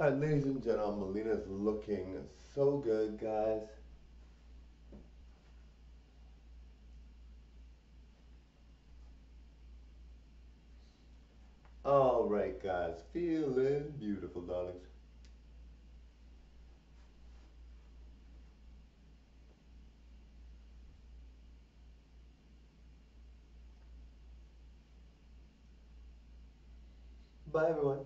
All right, ladies and gentlemen, Melina's looking so good, guys. All right, guys, feeling beautiful, darlings. Bye, everyone.